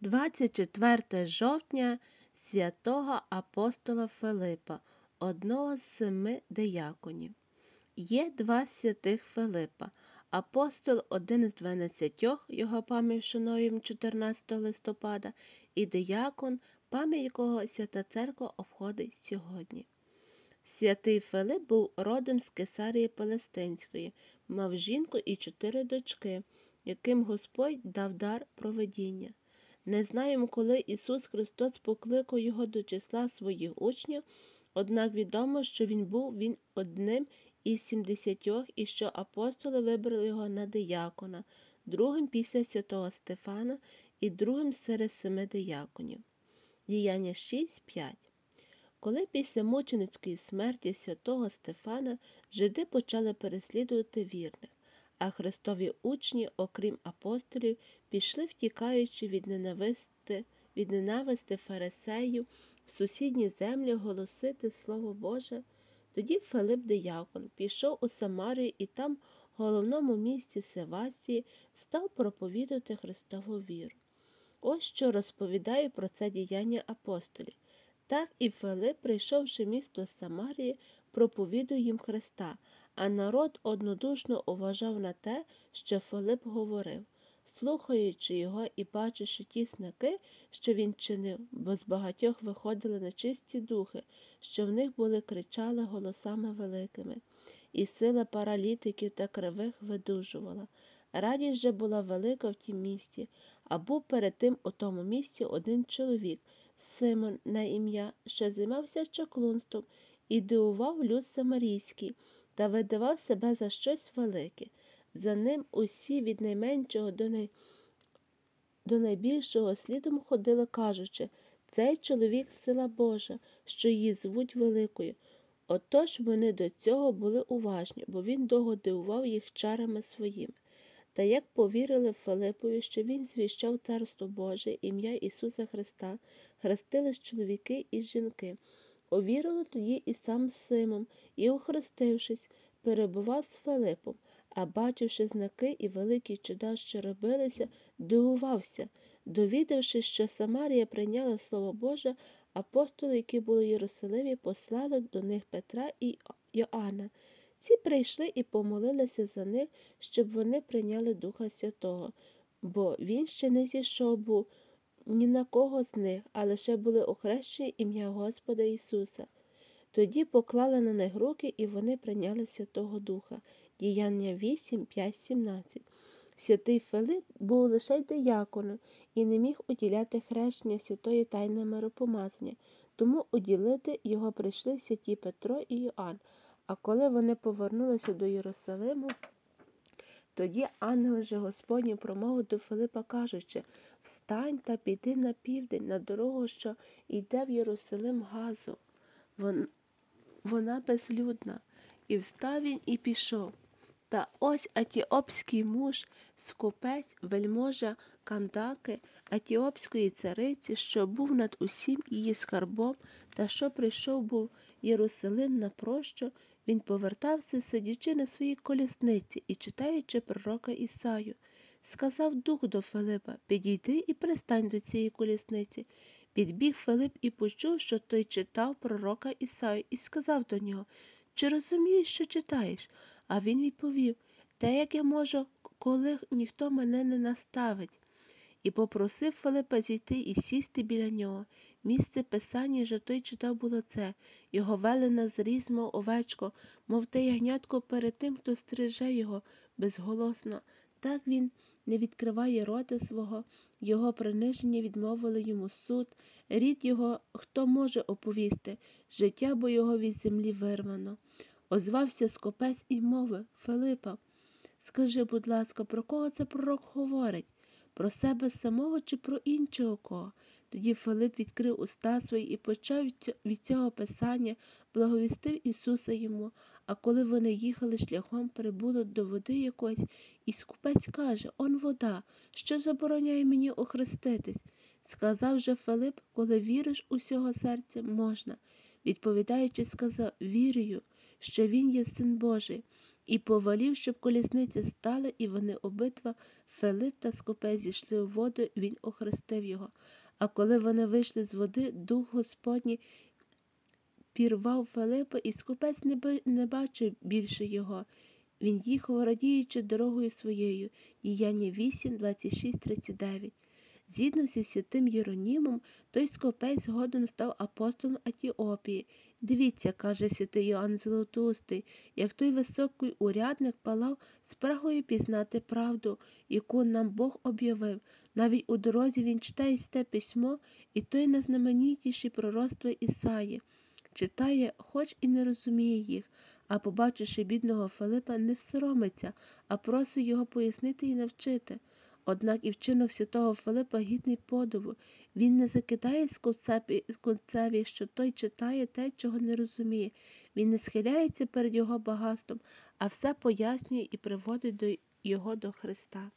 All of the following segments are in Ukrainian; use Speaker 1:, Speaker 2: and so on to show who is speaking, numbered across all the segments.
Speaker 1: 24 жовтня святого апостола Филипа, одного з семи дияконів. Є два святих Филипа. Апостол один з дванадцятьох, його пам'ять вшановуємо 14 листопада, і диякон, пам'ять якого свята церква обходить сьогодні. Святий Филип був родом з Кесарії Палестинської, мав жінку і чотири дочки, яким Господь дав дар проведіння. Не знаємо, коли Ісус Христос покликав його до числа своїх учнів, однак відомо, що Він був він одним із сімдесятьох і що апостоли вибрали його на диякона, другим після святого Стефана і другим серед семи дияконів. Діяння 6.5 Коли після мученицької смерті святого Стефана жиди почали переслідувати вірних, а Христові учні, окрім апостолів, пішли, втікаючи від ненависти, від ненависти фарисеїв в сусідні землі голосити Слово Боже. Тоді Филип Диякон пішов у Самарію і там, в головному місті Севастії, став проповідати Христову віру. Ось що розповідає про це діяння апостолів. Так і Филип, прийшовши місто Самарії, проповідує їм Христа, а народ однодушно уважав на те, що Филип говорив, слухаючи його і бачачи ті знаки, що він чинив, бо з багатьох виходили нечисті духи, що в них були кричали голосами великими, і сила паралітиків та кривих видужувала. Радість же була велика в тім місті, а був перед тим у тому місці один чоловік, Симон на ім'я, що займався чаклунством і дивував люд самарійський та видавав себе за щось велике. За ним усі від найменшого до най... до найбільшого слідом ходили, кажучи цей чоловік сила Божа, що її звуть великою. Отож вони до цього були уважні, бо він довго дивував їх чарами своїми. Та як повірили Филипові, що він звіщав Царство Боже, ім'я Ісуса Христа, хрестились чоловіки і жінки. Увірили тоді і сам Симом, і, охрестившись, перебував з Филипом, а бачивши знаки і великі чуда, що робилися, дивувався, довідавшись, що Самарія прийняла Слово Боже, апостоли, які були в Єрусалимі, послали до них Петра і Йоанна. Ці прийшли і помолилися за них, щоб вони прийняли Духа Святого, бо він ще не зійшов був ні на кого з них, а лише були охрещені ім'я Господа Ісуса. Тоді поклали на них руки, і вони прийняли Святого Духа. Діяння 8, 5, 17. Святий Филип був лише дияконом і не міг уділяти хрещення святої тайне миропомазання, тому уділити його прийшли святі Петро і Йоанн. А коли вони повернулися до Єрусалиму, тоді ангел же Господній промовив до Филипа, кажучи Встань та піди на південь, на дорогу, що йде в Єрусалим газу. Вон... Вона безлюдна. І встав він і пішов. Та ось етіопський муж, скупець, вельможа Кандаки, етіопської цариці, що був над усім її скарбом, та що прийшов був Єрусалим на прощу, він повертався, сидячи на своїй колісниці і читаючи пророка Ісаю. Сказав дух до Филипа Підійди і пристань до цієї колісниці. Підбіг Филип і почув, що той читав пророка Ісаю, і сказав до нього Чи розумієш, що читаєш? А він відповів Те, як я можу, коли ніхто мене не наставить. І попросив Филипа зійти і сісти біля нього. Місце писання, що той читав, було це його велена зріз, мов овечко, мов те ягнятко перед тим, хто стриже його безголосно. Так він не відкриває рота свого, його приниження відмовили йому суд, рід його хто може оповісти, життя бо його від землі вирвано. Озвався скопець і мовив Филипа. Скажи, будь ласка, про кого це пророк говорить? Про себе самого чи про іншого кого? Тоді Филип відкрив уста свої і почав від цього писання, благовістив Ісуса йому, а коли вони їхали шляхом, прибуло до води якось, і скупець каже Он вода, що забороняє мені охреститись. Сказав же Филип, коли віриш усього серця, можна. Відповідаючи, сказав Вірю, що він є син Божий. І повалів, щоб колісниці стали, і вони обидва, Филип та Скопе, зійшли у воду, він охрестив його. А коли вони вийшли з води, дух Господній пірвав Филипа, і скупець не, не бачив більше його. Він їхав, радіючи дорогою своєю. Діяння 8, 26, 39. Згідно зі святим Єронімом, той скопець згодом став апостолом Атіопії. Дивіться, каже святий Йоанн Золотоустий, як той високий урядник палав спрагою пізнати правду, яку нам Бог об'явив. Навіть у дорозі він читає сте письмо, і той найзнаменітіші пророцтва Ісаї. Читає, хоч і не розуміє їх, а побачивши бідного Филипа, не всоромиться, а просить його пояснити і навчити. Однак і вчинок святого Филипа гідний подиву. Він не закидає скунцеві, що той читає те, чого не розуміє. Він не схиляється перед його багатством, а все пояснює і приводить до його до Христа.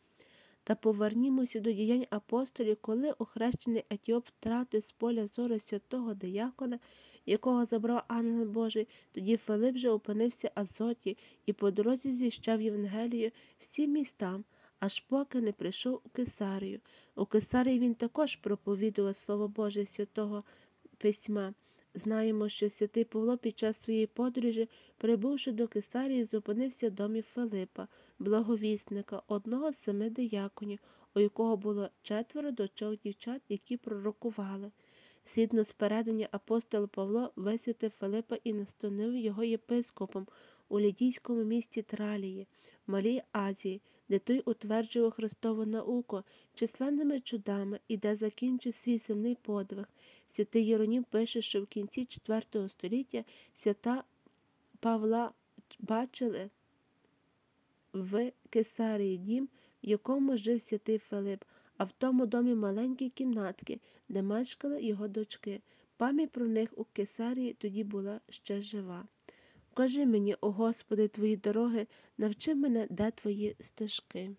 Speaker 1: Та повернімося до діянь апостолів, коли охрещений Етіоп втратив з поля зору святого диякона, якого забрав ангел Божий, тоді Филип же опинився Азоті і по дорозі зіщав Євангелію всім містам, аж поки не прийшов у Кесарію. У Кесарії він також проповідував Слово Боже святого письма. Знаємо, що святий Павло під час своєї подорожі, прибувши до Кесарії, зупинився в домі Филипа, благовісника, одного з семи дияконів, у якого було четверо дочок дівчат, які пророкували. Згідно з передання апостол Павло висвятив Филипа і настановив його єпископом у лідійському місті Тралії, Малій Азії, де той утверджував Христову науку численними чудами і де закінчив свій земний подвиг. Святий Єронім пише, що в кінці IV століття свята Павла бачили в Кесарії дім, в якому жив святий Филип, а в тому домі маленькі кімнатки, де мешкали його дочки. Пам'ять про них у Кесарії тоді була ще жива. Кажи мені, о Господи, твої дороги, навчи мене, де твої стежки.